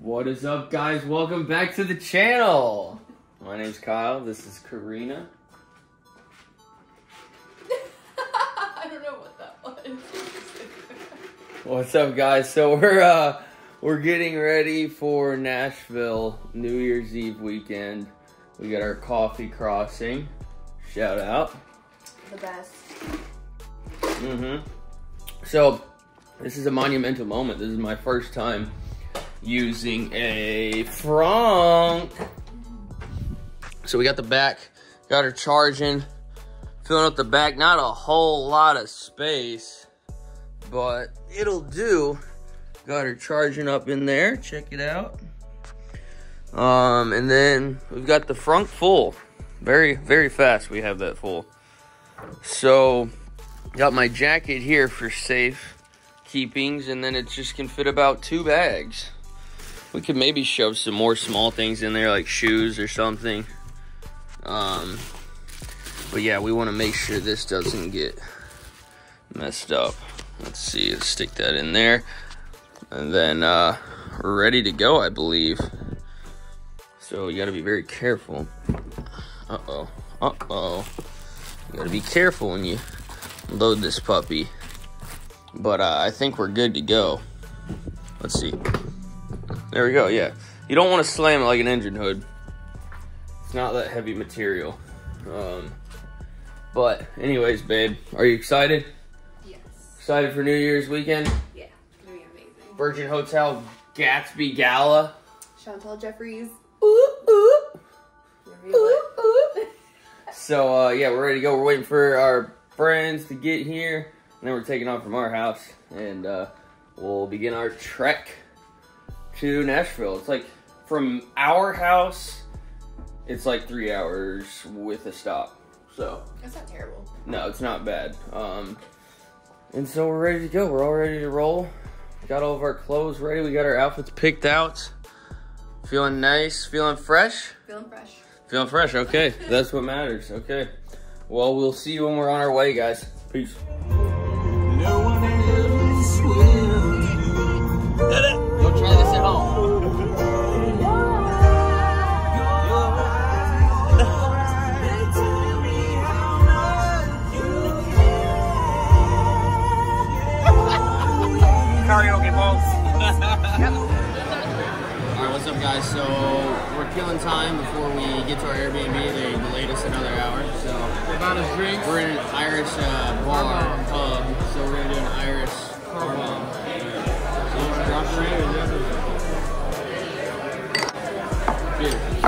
What is up, guys? Welcome back to the channel. My name's Kyle. This is Corina. I don't know what that was. What's up, guys? So we're uh we're getting ready for Nashville New Year's Eve weekend. We got our coffee crossing. Shout out. the best. Mm-hmm. So this is a monumental moment. This is my first time using a frunk. So we got the back, got her charging, filling up the back. Not a whole lot of space, but it'll do. Got her charging up in there. Check it out. Um, and then we've got the front full. Very, very fast. We have that full. So, got my jacket here for safe keepings, and then it just can fit about two bags. We could maybe shove some more small things in there, like shoes or something. Um, but yeah, we want to make sure this doesn't get messed up. Let's see, let's stick that in there. And then uh, we're ready to go, I believe. So you gotta be very careful. Uh-oh, uh-oh. You gotta be careful when you load this puppy. But uh, I think we're good to go. Let's see. There we go, yeah. You don't want to slam it like an engine hood. It's not that heavy material. Um, but anyways, babe, are you excited? Yes. Excited for New Year's weekend? Yeah. It's gonna be amazing. Virgin Hotel Gatsby Gala. Chantal Jeffries. Ooh, ooh. Gonna be lit. So uh, yeah, we're ready to go. We're waiting for our friends to get here, and then we're taking off from our house, and uh, we'll begin our trek to Nashville. It's like from our house, it's like three hours with a stop. So That's not terrible. no, it's not bad. Um, and so we're ready to go. We're all ready to roll. Got all of our clothes ready. We got our outfits picked out. Feeling nice. Feeling fresh. Feeling fresh. Feeling fresh, okay. That's what matters, okay. Well, we'll see you when we're on our way, guys. Peace. Guys? So, we're killing time before we get to our Airbnb. They delayed us another hour, so. About his drinks. We're in an Irish uh, bar, pub, so we're gonna do an Irish car bomb. So, let's drop it. Cheers.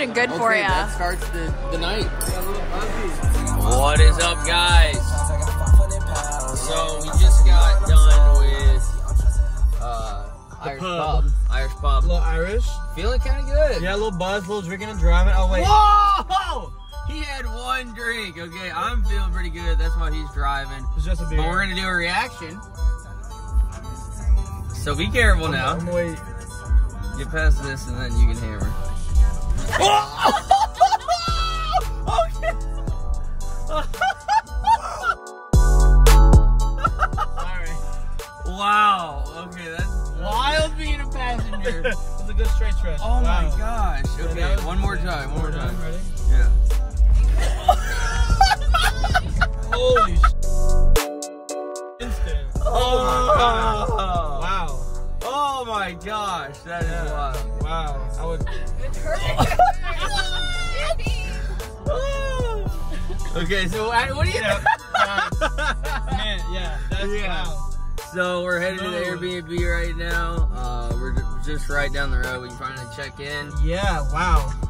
Good and good for Okay, ya. that starts the, the night. What is up, guys? So we just got done with uh, Irish pub. pub. Irish pub. A little Irish. Feeling kind of good. Yeah, a little buzz, a little drinking and driving. Oh wait. Whoa! He had one drink. Okay, I'm feeling pretty good. That's why he's driving. It's just a beer. But we're gonna do a reaction. So be careful now. I'm gonna wait. Get past this, and then you can hammer. Oh! Sorry. Wow. Okay, that's wild being a passenger. A good straight stretch. Oh my gosh. Okay, one more time. One more time. Ready? That is Yeah. wild. Wow. I would. Okay, so I- what do you Yeah. Man, yeah. That's Yeah. wow. So we're headed to the Airbnb right now. Uh, we're just right down the road. We can finally check in. Yeah. Wow.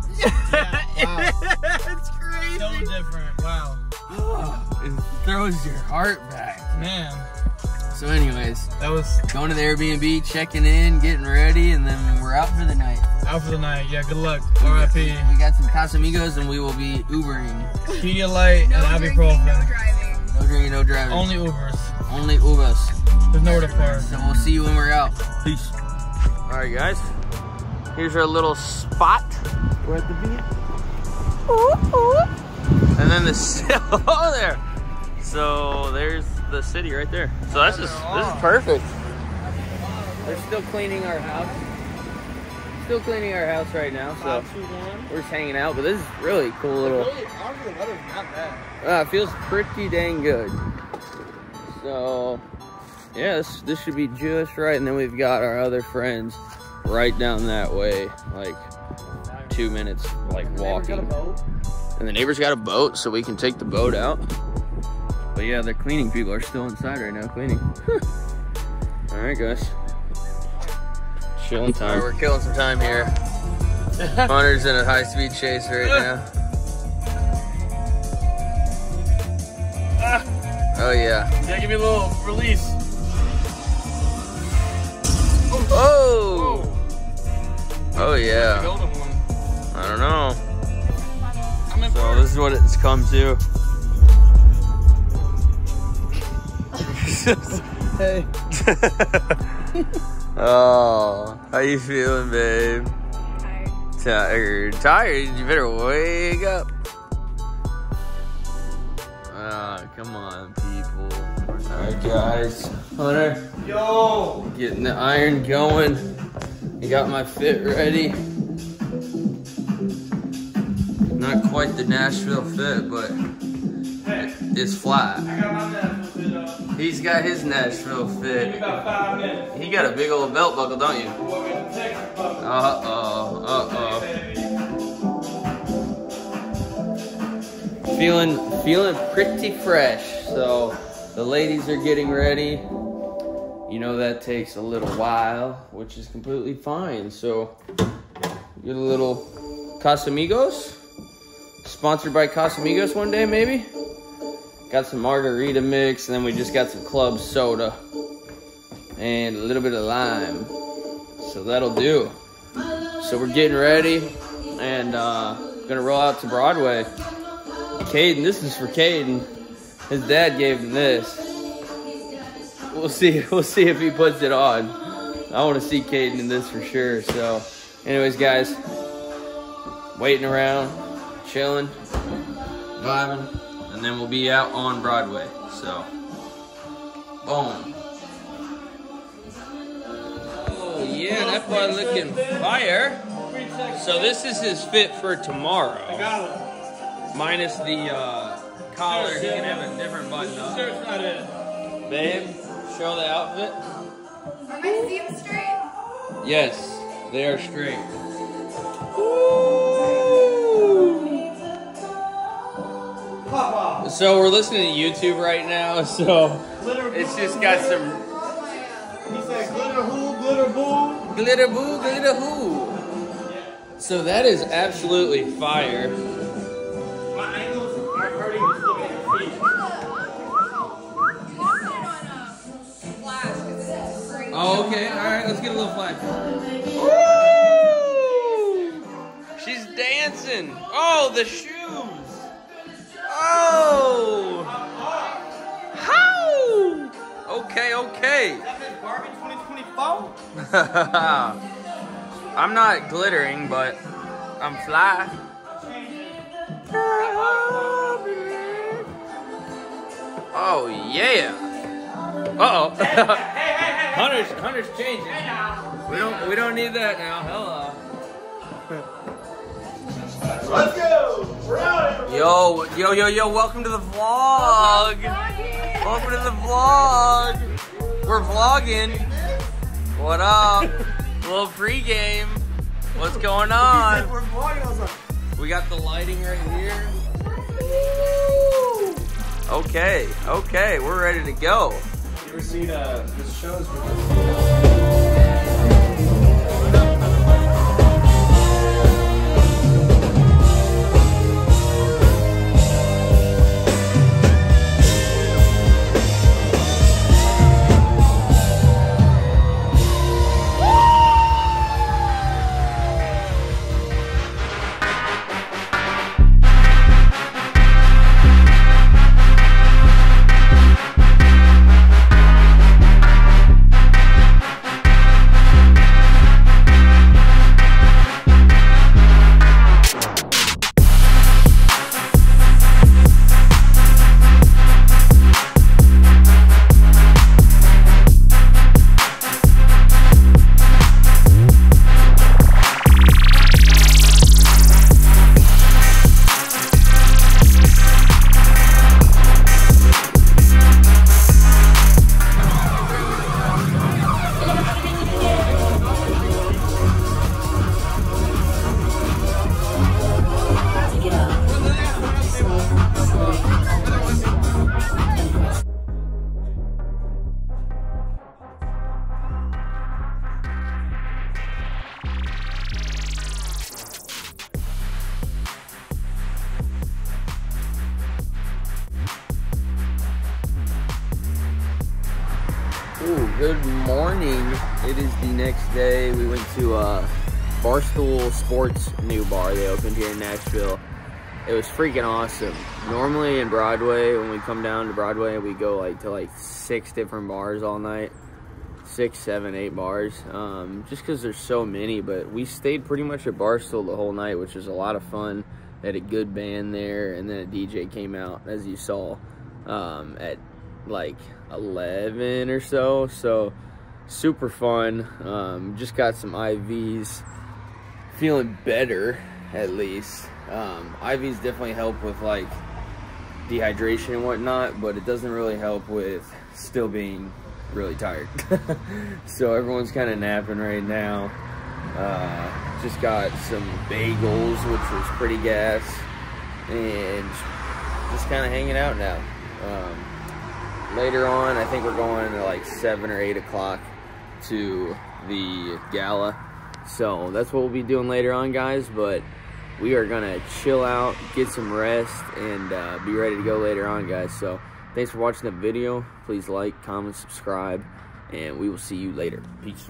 Yeah, wow. it's crazy. So different. Wow. it throws your heart back. Man, So, anyways, that was going to the Airbnb, checking in, getting ready, and then we're out for the night. out for the night. Yeah. Good luck. R.I.P. We R.I.P. got some Casamigos, and we will be Ubering. Pedialyte No and drinking, ibuprofen. no driving. No drinking, no driving. Only Ubers. Only Ubers. There's nowhere to park. So we'll see you when we're out. Peace. All right, guys. Here's our little spot. We're at the beach. And then the ci- oh there. So there's the city right there. So that's just this is perfect. They're still cleaning our house. Still cleaning our house right now. So we're just hanging out. But this is really cool little. honestly, the weather's not bad. Uh, it feels pretty dang good. So, yeah, this, this should be just right. And then we've got our other friends right down that way, like two minutes, like walking. And the neighbor's got a boat, so we can take the boat out. But yeah, the cleaning people are still inside right now cleaning. All right, guys. Chilling time. we're killing some time here. Hunter's in a high-speed chase right now. Oh yeah. Yeah, give me a little release. Oh. Oh yeah. I don't know. So this is what it's come to. Hey. oh, how you feeling, babe? Tired. Tired. Tired? You better wake up. Ah, come on, people. All right, guys. Hunter, Yo. getting the iron going. I got my fit ready. Not quite the Nashville fit, but Hey, it's flat. He's got his Nashville fit. He got a big old belt buckle, don't you? Uh oh, uh oh. Feeling, feeling pretty fresh. So the ladies are getting ready. You know that takes a little while, which is completely fine. So a little Casamigos, sponsored by Casamigos one day maybe. Got some margarita mix, and then we just got some club soda and a little bit of lime. So that'll do. So we're getting ready and uh, gonna roll out to Broadway. Caden, this is for Caden. His dad gave him this. We'll see. We'll see if he puts it on. I want to see Caden in this for sure. So, anyways, guys, waiting around, chilling, vibing, and then we'll be out on Broadway. So, boom. Oh yeah, that boy looking fire. So this is his fit for tomorrow. Got it. Minus the uh, collar, he can have a different button up. Shirt's not in. Babe, show the outfit. Are my seams straight? Yes, they are straight. So we're listening to YouTube right now, so it's just got some He said glitter who, glitter boo. glitter boo, glitter who. So that is absolutely fire. My ankles are hurting just looking at your feet. Oh, okay, alright, let's get a little flag. She's dancing. Oh, the shoes. Oh. Okay, okay. That is Barbie 2024? I'm not glittering, but I'm fly. Oh yeah. Uh oh. Hunter's Hunter's changing. We don't we don't need that now. Hello. Let's go. We're out. Yo, yo, yo, yo, welcome to the vlog. Welcome to the vlog. We're vlogging. What up? little pregame. What's going on? We're vlogging on something. We got the lighting right here. Okay, okay, we're ready to go. You ever seen uh, this shows? Morning. It is the next day. We went to uh, Barstool Sports new bar they opened here in Nashville. It was freaking awesome. Normally in Broadway, when we come down to Broadway, we go like to like six different bars all night. Six, seven, eight bars. Um, just because there's so many, but we stayed pretty much at Barstool the whole night, which was a lot of fun. They had a good band there, and then a DJ came out, as you saw, um, at like 11 or so. So super fun. Um, just got some IVs. Feeling better, at least. Um, IVs definitely help with like dehydration and whatnot, but it doesn't really help with still being really tired. so everyone's kind of napping right now. Uh, just got some bagels, which was pretty gas, and just kind of hanging out now. Um, later on, I think we're going to like 7 or 8 o'clock to the gala. So that's what we'll be doing later on, guys. But we are going to chill out, get some rest, and uh, be ready to go later on, guys. So thanks for watching the video. Please like, comment, subscribe, and we will see you later. Peace.